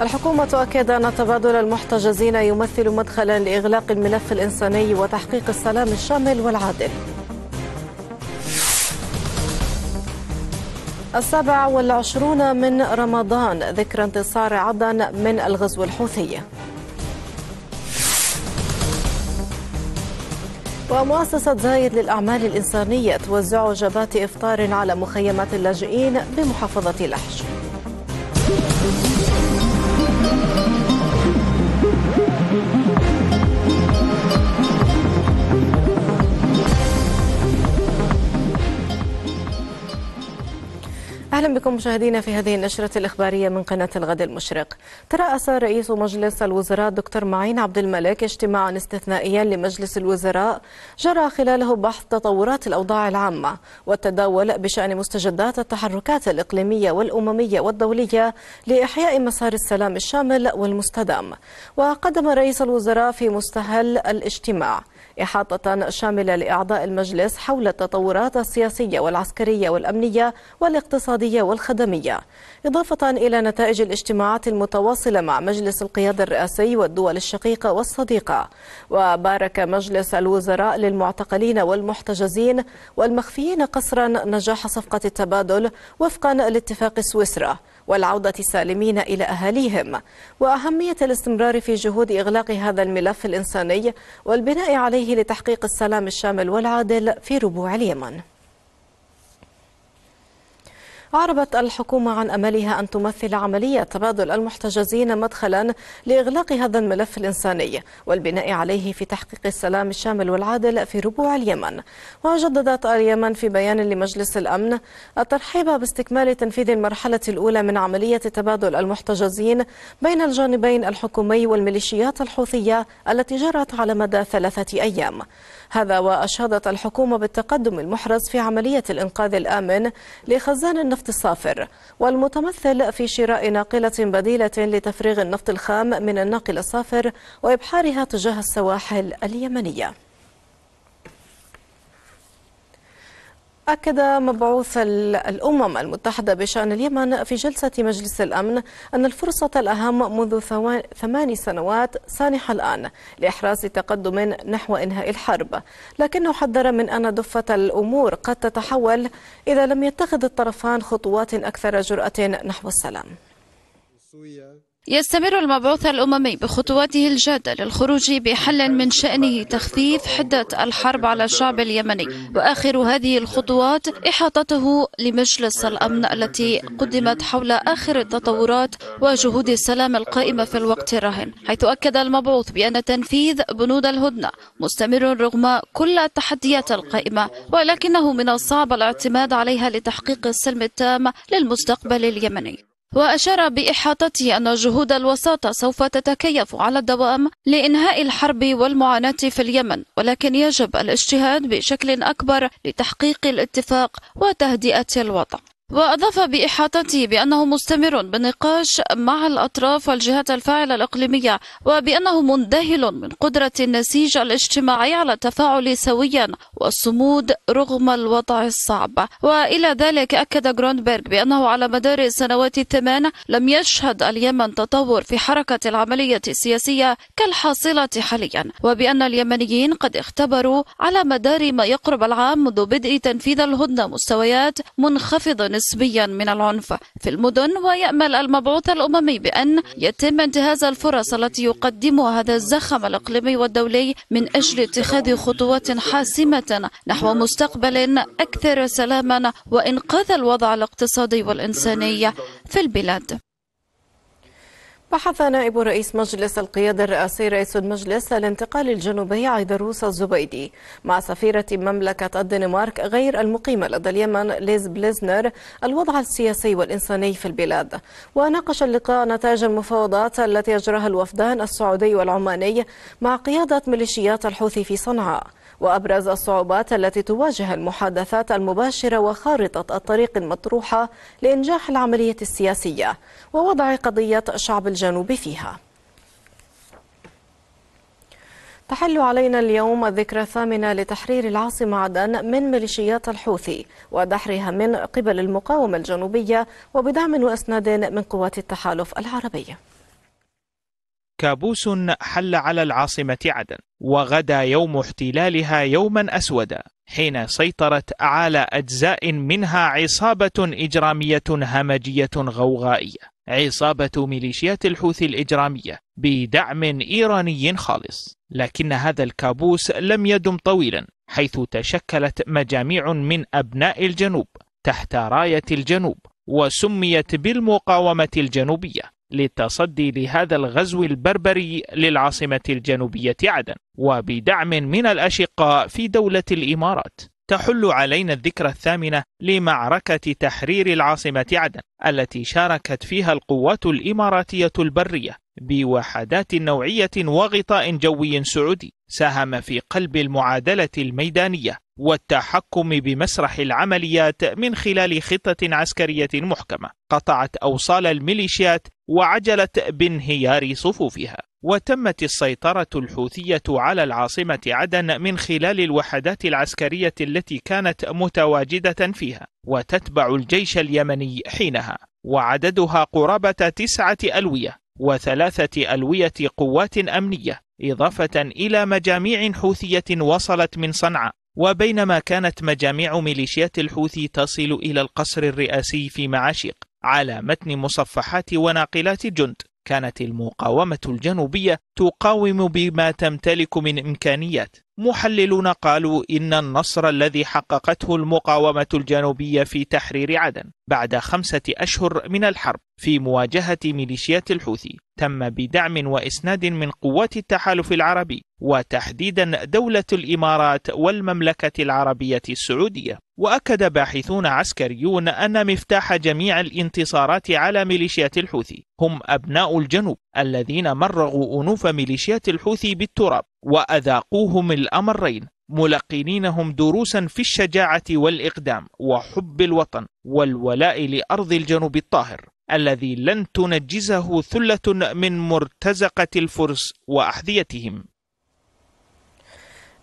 الحكومة تؤكد أن تبادل المحتجزين يمثل مدخلا لإغلاق الملف الإنساني وتحقيق السلام الشامل والعادل. السابع والعشرون من رمضان ذكرى انتصار عدن من الغزو الحوثي. ومؤسسة زايد للأعمال الإنسانية توزع وجبات إفطار على مخيمات اللاجئين بمحافظة لحج. أهلا بكم مشاهدينا في هذه النشرة الإخبارية من قناة الغد المشرق. ترأس رئيس مجلس الوزراء دكتور معين عبد الملك اجتماعا استثنائيا لمجلس الوزراء جرى خلاله بحث تطورات الأوضاع العامة والتداول بشأن مستجدات التحركات الإقليمية والأممية والدولية لإحياء مسار السلام الشامل والمستدام. وقدم رئيس الوزراء في مستهل الاجتماع إحاطة شاملة لأعضاء المجلس حول التطورات السياسية والعسكرية والأمنية والاقتصادية والخدمية إضافة إلى نتائج الاجتماعات المتواصلة مع مجلس القيادة الرئاسي والدول الشقيقة والصديقة. وبارك مجلس الوزراء للمعتقلين والمحتجزين والمخفيين قسرا نجاح صفقة التبادل وفقا لاتفاق سويسرا. والعودة سالمين إلى أهاليهم. وأهمية الاستمرار في جهود إغلاق هذا الملف الإنساني والبناء عليه لتحقيق السلام الشامل والعادل في ربوع اليمن. أعربت الحكومة عن أملها أن تمثل عملية تبادل المحتجزين مدخلا لإغلاق هذا الملف الإنساني والبناء عليه في تحقيق السلام الشامل والعادل في ربوع اليمن. وجددت اليمن في بيان لمجلس الأمن الترحيب باستكمال تنفيذ المرحلة الأولى من عملية تبادل المحتجزين بين الجانبين الحكومي والميليشيات الحوثية التي جرت على مدى ثلاثة أيام. هذا وأشادت الحكومة بالتقدم المحرز في عملية الإنقاذ الآمن لخزان النفط الصافر والمتمثل في شراء ناقلة بديلة لتفريغ النفط الخام من الناقل الصافر وإبحارها تجاه السواحل اليمنية. أكد مبعوث الأمم المتحدة بشأن اليمن في جلسة مجلس الأمن أن الفرصة الأهم منذ ثمان سنوات سانحة الآن لإحراز تقدم نحو إنهاء الحرب. لكنه حذر من أن دفة الأمور قد تتحول إذا لم يتخذ الطرفان خطوات أكثر جرأة نحو السلام. يستمر المبعوث الأممي بخطواته الجادة للخروج بحل من شأنه تخفيف حدة الحرب على الشعب اليمني. وآخر هذه الخطوات إحاطته لمجلس الأمن التي قدمت حول آخر التطورات وجهود السلام القائمة في الوقت الراهن حيث أكد المبعوث بأن تنفيذ بنود الهدنة مستمر رغم كل التحديات القائمة ولكنه من الصعب الاعتماد عليها لتحقيق السلم التام للمستقبل اليمني. وأشار بإحاطته أن جهود الوساطة سوف تتكيف على الدوام لإنهاء الحرب والمعاناة في اليمن ولكن يجب الاجتهاد بشكل أكبر لتحقيق الاتفاق وتهدئة الوضع. وأضاف بإحاطته بأنه مستمر بالنقاش مع الأطراف والجهات الفاعلة الإقليمية وبأنه مندهل من قدرة النسيج الاجتماعي على التفاعل سويا والصمود رغم الوضع الصعب. وإلى ذلك أكد جروندبرغ بأنه على مدار السنوات الثمان لم يشهد اليمن تطور في حركة العملية السياسية كالحاصلة حاليا وبأن اليمنيين قد اختبروا على مدار ما يقرب العام منذ بدء تنفيذ الهدنة مستويات منخفضة نسبيا من العنف في المدن ويأمل المبعوث الأممي بأن يتم انتهاز الفرص التي يقدمها هذا الزخم الإقليمي والدولي من أجل اتخاذ خطوات حاسمة نحو مستقبل أكثر سلاما وإنقاذ الوضع الاقتصادي والإنساني في البلاد. بحث نائب رئيس مجلس القيادة الرئاسي رئيس المجلس الانتقالي الجنوبي عيدروس الزبيدي. مع سفيرة مملكة الدنمارك غير المقيمة لدى اليمن ليز بليزنر الوضع السياسي والإنساني في البلاد. وناقش اللقاء نتائج المفاوضات التي أجراها الوفدان السعودي والعماني مع قيادة ميليشيات الحوثي في صنعاء. وأبرز الصعوبات التي تواجه المحادثات المباشرة وخارطة الطريق المطروحة لإنجاح العملية السياسية ووضع قضية الشعب الجنوبي فيها. تحل علينا اليوم الذكرى الثامنة لتحرير العاصمة عدن من ميليشيات الحوثي ودحرها من قبل المقاومة الجنوبية وبدعم وأسناد من قوات التحالف العربية. كابوس حل على العاصمة عدن وغدا يوم احتلالها يوما أسودا حين سيطرت على أجزاء منها عصابة إجرامية همجية غوغائية. عصابة ميليشيات الحوثي الإجرامية بدعم إيراني خالص. لكن هذا الكابوس لم يدم طويلا حيث تشكلت مجاميع من أبناء الجنوب تحت راية الجنوب وسميت بالمقاومة الجنوبية. للتصدي لهذا الغزو البربري للعاصمة الجنوبية عدن وبدعم من الأشقاء في دولة الإمارات. تحل علينا الذكرى الثامنة لمعركة تحرير العاصمة عدن التي شاركت فيها القوات الإماراتية البرية بوحدات نوعية وغطاء جوي سعودي. ساهم في قلب المعادلة الميدانية والتحكم بمسرح العمليات من خلال خطة عسكرية محكمة. قطعت أوصال الميليشيات وعجلت بانهيار صفوفها وتمت السيطرة الحوثية على العاصمة عدن من خلال الوحدات العسكرية التي كانت متواجدة فيها وتتبع الجيش اليمني حينها وعددها قرابة تسعة ألوية وثلاثة ألوية قوات أمنية إضافة إلى مجاميع حوثية وصلت من صنعاء. وبينما كانت مجاميع ميليشيات الحوثي تصل إلى القصر الرئاسي في معاشق. على متن مصفحات وناقلات جند. كانت المقاومة الجنوبية تقاوم بما تمتلك من إمكانيات. محللون قالوا إن النصر الذي حققته المقاومة الجنوبية في تحرير عدن بعد خمسة أشهر من الحرب في مواجهة ميليشيات الحوثي تم بدعم وإسناد من قوات التحالف العربي وتحديدا دولة الإمارات والمملكة العربية السعودية. وأكد باحثون عسكريون أن مفتاح جميع الانتصارات على ميليشيات الحوثي هم أبناء الجنوب الذين مرغوا أنوف ميليشيات الحوثي بالتراب. وأذاقوهم الأمرين ملقنينهم دروسا في الشجاعة والإقدام وحب الوطن والولاء لأرض الجنوب الطاهر الذي لن تنجزه ثلة من مرتزقة الفرس وأحذيتهم.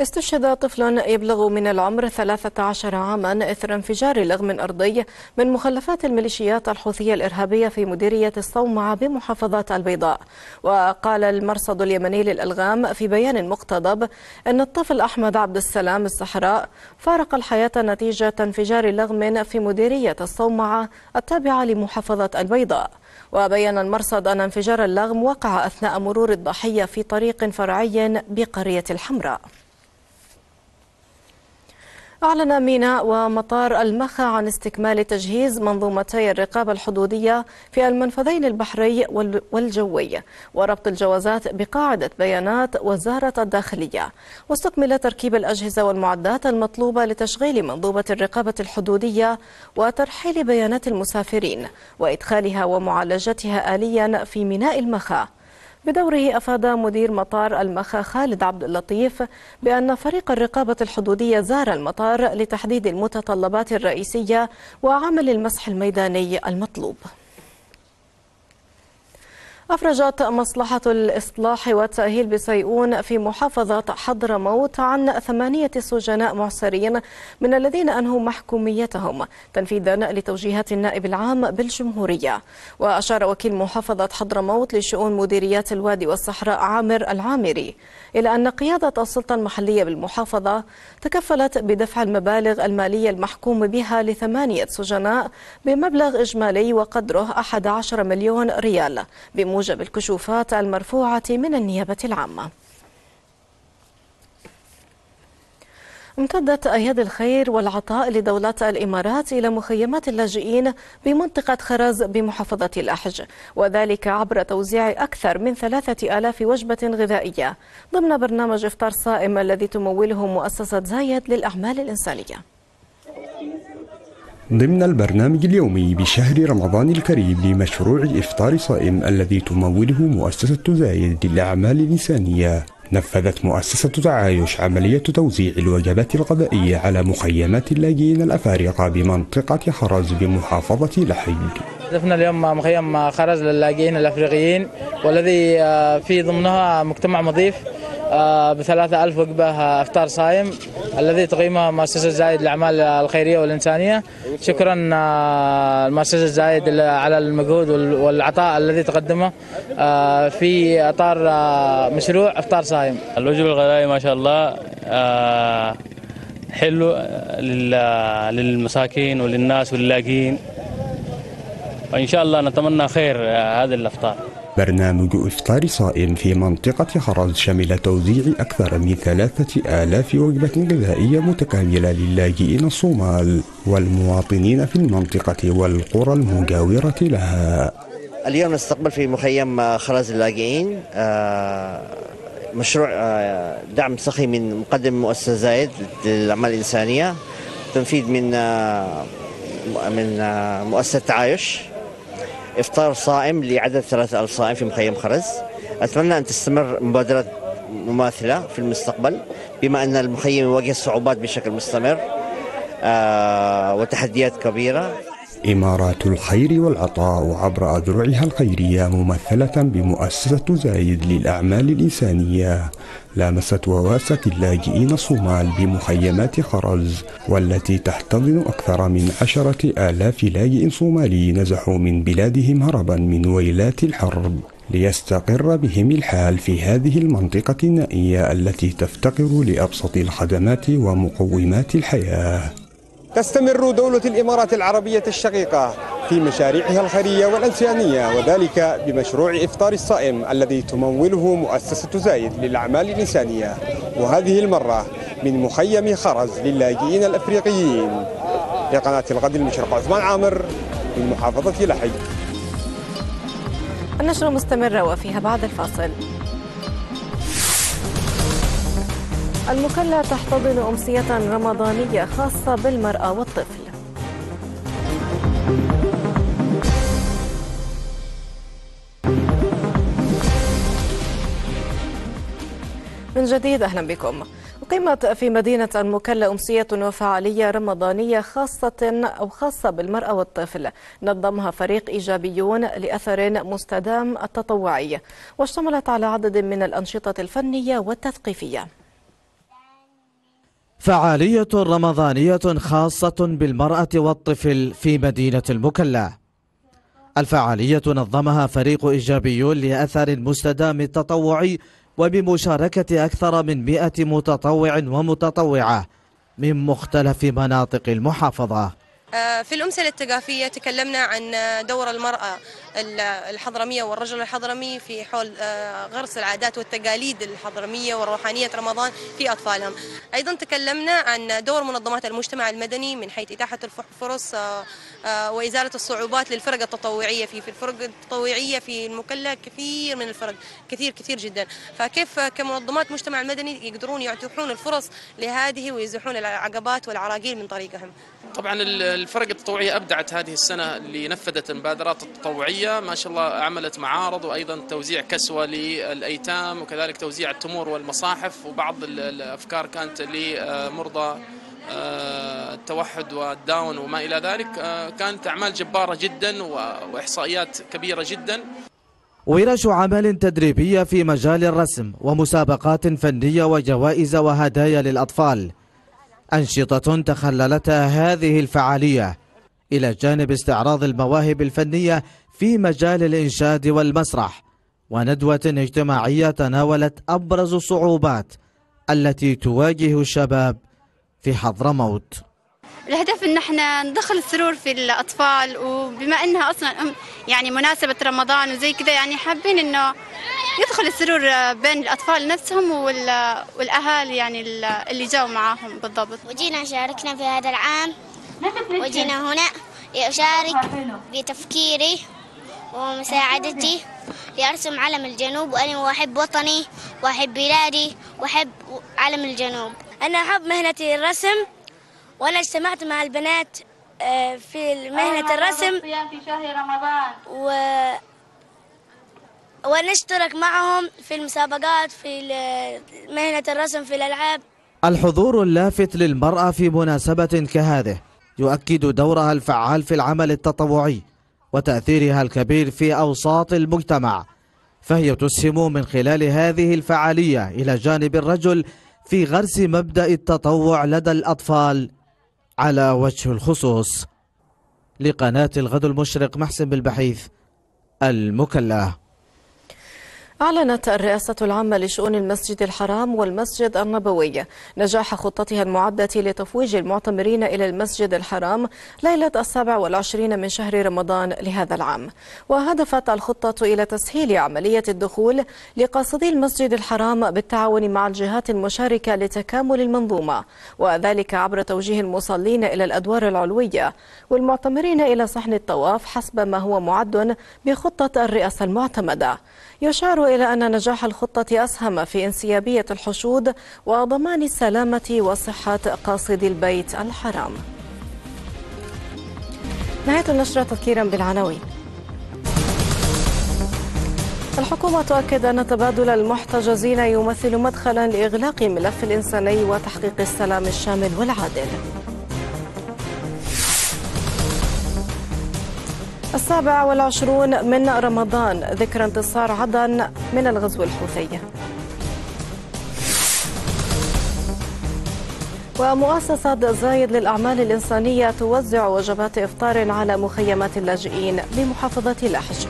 استشهد طفل يبلغ من العمر 13 عاما إثر انفجار لغم أرضي من مخلفات الميليشيات الحوثية الإرهابية في مديرية الصومعة بمحافظة البيضاء. وقال المرصد اليمني للألغام في بيان مقتضب أن الطفل أحمد عبد السلام الصحراء فارق الحياة نتيجة انفجار لغم في مديرية الصومعة التابعة لمحافظة البيضاء. وبين المرصد أن انفجار اللغم وقع أثناء مرور الضحية في طريق فرعي بقرية الحمراء. أعلن ميناء ومطار المخا عن استكمال تجهيز منظومتي الرقابة الحدودية في المنفذين البحري والجوي وربط الجوازات بقاعدة بيانات وزارة الداخلية. واستكمل تركيب الأجهزة والمعدات المطلوبة لتشغيل منظومة الرقابة الحدودية وترحيل بيانات المسافرين وإدخالها ومعالجتها آليا في ميناء المخا. بدوره أفاد مدير مطار المخا خالد عبد اللطيف بأن فريق الرقابة الحدودية زار المطار لتحديد المتطلبات الرئيسية وعمل المسح الميداني المطلوب. أفرجت مصلحة الإصلاح والتأهيل بسيئون في محافظة حضرموت عن ثمانية سجناء معسرين من الذين أنهوا محكوميتهم تنفيذا لتوجيهات النائب العام بالجمهورية. وأشار وكيل محافظة حضرموت لشؤون مديريات الوادي والصحراء عامر العامري إلى أن قيادة السلطة المحلية بالمحافظة تكفلت بدفع المبالغ المالية المحكوم بها لثمانية سجناء بمبلغ إجمالي وقدره 11 مليون ريال بموجب الكشوفات المرفوعة من النيابة العامة. امتدت أياد الخير والعطاء لدولة الإمارات إلى مخيمات اللاجئين بمنطقة خرز بمحافظة الأحج وذلك عبر توزيع أكثر من ثلاثة آلاف وجبة غذائية ضمن برنامج إفطار صائم الذي تموله مؤسسة زايد للأعمال الإنسانية. ضمن البرنامج اليومي بشهر رمضان الكريم لمشروع إفطار صائم الذي تموله مؤسسة زايد للأعمال الإنسانية نفذت مؤسسة تعايش عملية توزيع الوجبات الغذائية على مخيمات اللاجئين الأفارقة بمنطقة حرز بمحافظة لحج هدفنا اليوم مخيم خرز للاجئين الأفريقيين والذي في ضمنها مجتمع مضيف ب 3000 وجبة إفطار صايم الذي تقيمه مؤسسة زايد للأعمال الخيرية والإنسانية. شكرا المؤسسة زايد على المجهود والعطاء الذي تقدمه في إطار مشروع إفطار صايم. الوجبة الغذائية ما شاء الله حلو للمساكين وللناس واللاجئين. وإن شاء الله نتمنى خير هذا الإفطار. برنامج إفطار صائم في منطقة خرز شمل توزيع أكثر من ثلاثة آلاف وجبة غذائية متكاملة للاجئين الصومال والمواطنين في المنطقة والقرى المجاورة لها. اليوم نستقبل في مخيم خرز اللاجئين مشروع دعم سخي من مقدم مؤسسة زايد للأعمال الإنسانية تنفيذ من من مؤسسة تعايش إفطار صائم لعدد 3000 صائم في مخيم خرز. أتمنى أن تستمر مبادرات مماثلة في المستقبل بما أن المخيم يواجه صعوبات بشكل مستمر وتحديات كبيرة. إمارات الخير والعطاء عبر أذرعها الخيرية ممثلة بمؤسسة زايد للأعمال الإنسانية. لامست وواست اللاجئين الصومال بمخيمات خرز والتي تحتضن أكثر من عشرة آلاف لاجئ صومالي نزحوا من بلادهم هربا من ويلات الحرب ليستقر بهم الحال في هذه المنطقة النائية التي تفتقر لأبسط الخدمات ومقومات الحياة. تستمر دولة الإمارات العربية الشقيقة في مشاريعها الخيرية والإنسانية وذلك بمشروع إفطار الصائم الذي تموله مؤسسة زايد للأعمال الإنسانية. وهذه المرة من مخيم خرز للاجئين الأفريقيين. لقناة الغد المشرق عثمان عامر من محافظة لحي النشرة مستمرة وفيها بعد الفاصل. المكلا تحتضن أمسية رمضانية خاصة بالمرأة والطفل. من جديد أهلا بكم. أقيمت في مدينة المكلا أمسية وفعالية رمضانية خاصة أو خاصة بالمرأة والطفل. نظمها فريق إيجابيون لأثر مستدام التطوعي. واشتملت على عدد من الأنشطة الفنية والتثقيفية. فعالية رمضانية خاصة بالمرأة والطفل في مدينة المكلا. الفعالية نظمها فريق إيجابيون لأثر مستدام التطوعي وبمشاركة أكثر من مئة متطوع ومتطوعة من مختلف مناطق المحافظة. في الأمثلة الثقافية تكلمنا عن دور المرأة الحضرمية والرجل الحضرمي في حول غرس العادات والتقاليد الحضرمية وروحانية رمضان في أطفالهم. أيضا تكلمنا عن دور منظمات المجتمع المدني من حيث إتاحة الفرص وإزالة الصعوبات للفرق التطوعية في الفرق التطوعية في المكلا كثير من الفرق كثير كثير جدا. فكيف كمنظمات مجتمع المدني يقدرون يتيحون الفرص لهذه ويزيحون العقبات والعراقيل من طريقهم؟ طبعا الفرق التطوعية أبدعت هذه السنة اللي نفذت المبادرات التطوعية. ما شاء الله عملت معارض وأيضا توزيع كسوة للأيتام وكذلك توزيع التمور والمصاحف. وبعض الأفكار كانت لمرضى التوحد والداون وما إلى ذلك. كانت أعمال جبارة جدا وإحصائيات كبيرة جدا. ورش عمل تدريبية في مجال الرسم ومسابقات فنية وجوائز وهدايا للأطفال. أنشطة تخللتها هذه الفعالية إلى جانب استعراض المواهب الفنية في مجال الإنشاد والمسرح وندوة اجتماعية تناولت أبرز الصعوبات التي تواجه الشباب في حضرموت الهدف إن إحنا ندخل السرور في الأطفال وبما إنها أصلا يعني مناسبة رمضان وزي كذا يعني حابين إنه يدخل السرور بين الأطفال نفسهم والأهالي يعني اللي جاوا معاهم بالضبط. وجينا شاركنا في هذا العام. وجينا هنا لأشارك بتفكيري ومساعدتي. لأرسم علم الجنوب وأنا احب وطني واحب بلادي واحب علم الجنوب. أنا أحب مهنة الرسم وأنا اجتمعت مع البنات في مهنة الرسم. في شهر رمضان. و ونشترك معهم في المسابقات في مهنة الرسم في الألعاب. الحضور اللافت للمرأة في مناسبة كهذه يؤكد دورها الفعال في العمل التطوعي وتأثيرها الكبير في أوساط المجتمع فهي تسهم من خلال هذه الفعالية إلى جانب الرجل في غرس مبدأ التطوع لدى الأطفال على وجه الخصوص. لقناة الغد المشرق محسن بالبحيث المكلا. أعلنت الرئاسة العامة لشؤون المسجد الحرام والمسجد النبوي نجاح خطتها المعدة لتفويج المعتمرين إلى المسجد الحرام ليلة السابع والعشرين من شهر رمضان لهذا العام. وهدفت الخطة إلى تسهيل عملية الدخول لقاصدي المسجد الحرام بالتعاون مع الجهات المشاركة لتكامل المنظومة وذلك عبر توجيه المصلين إلى الأدوار العلوية والمعتمرين إلى صحن الطواف حسب ما هو معد بخطة الرئاسة المعتمدة. يشار إلى أن نجاح الخطة أسهم في انسيابية الحشود وضمان السلامة وصحة قاصدي البيت الحرام. نهاية النشرة تذكيرا بالعناوين. الحكومة تؤكد أن تبادل المحتجزين يمثل مدخلا لإغلاق ملف الإنساني وتحقيق السلام الشامل والعادل. السابع والعشرون من رمضان. ذكرى انتصار عدن من الغزو الحوثي. ومؤسسة زايد للأعمال الإنسانية توزع وجبات إفطار على مخيمات اللاجئين بمحافظة لحج